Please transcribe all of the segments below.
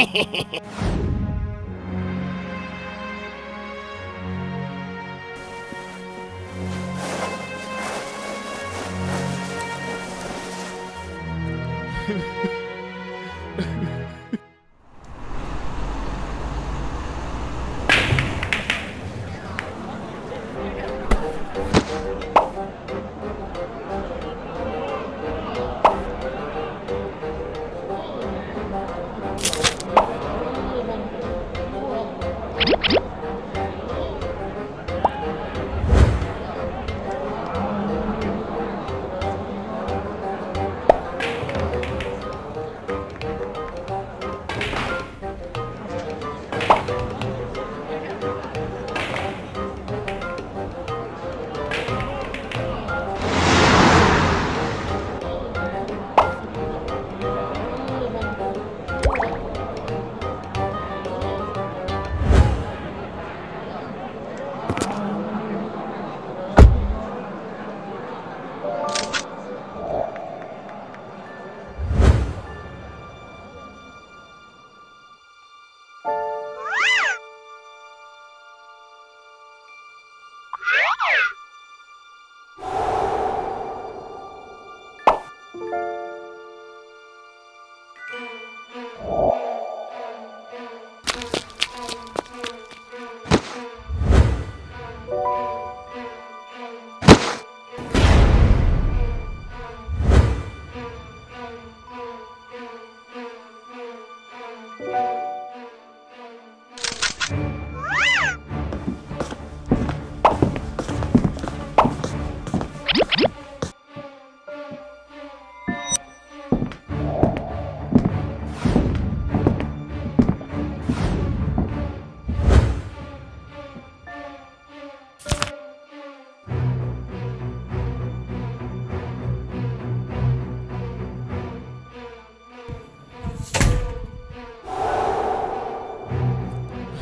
Ha ha ha.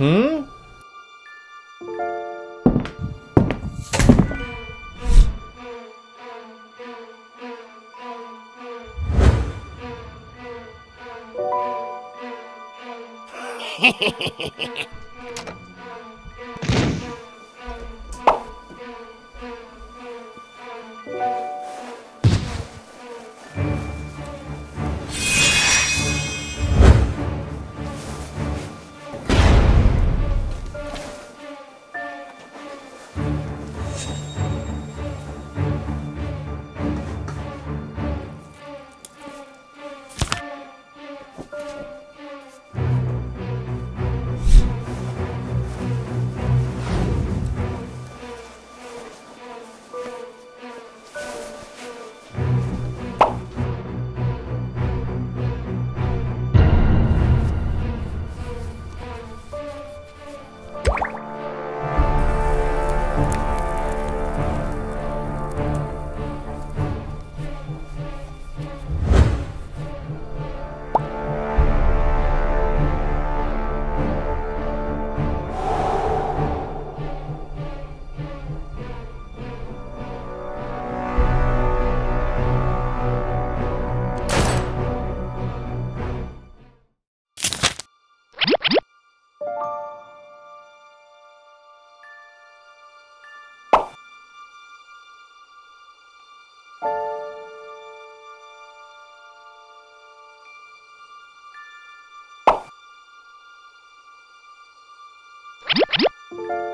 嗯？嘿嘿嘿嘿嘿 you